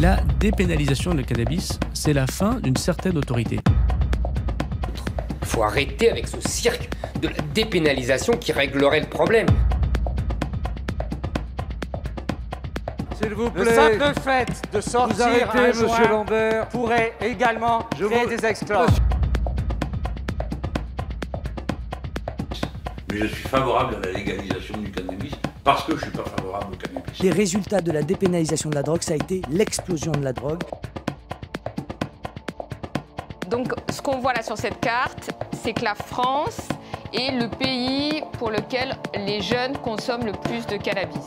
La dépénalisation du cannabis, c'est la fin d'une certaine autorité. Il faut arrêter avec ce cirque de la dépénalisation qui réglerait le problème. S'il vous Le plaît, simple fait de sortir vous arrêtez, un monsieur joint Lambert. pourrait également Je créer vous- des exclants. Mais je suis favorable à la légalisation du cannabis parce que je suis pas favorable au cannabis. Les résultats de la dépénalisation de la drogue, ça a été l'explosion de la drogue. Donc, ce qu'on voit là sur cette carte, c'est que la France est le pays pour lequel les jeunes consomment le plus de cannabis.